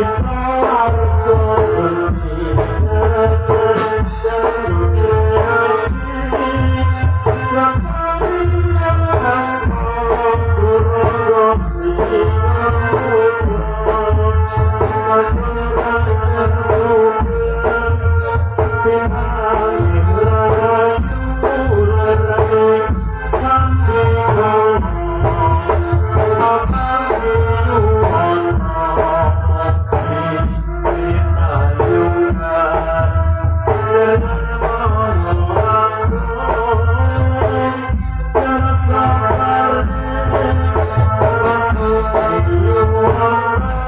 Yeah. Bye.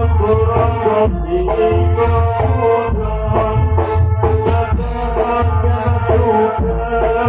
Thank you.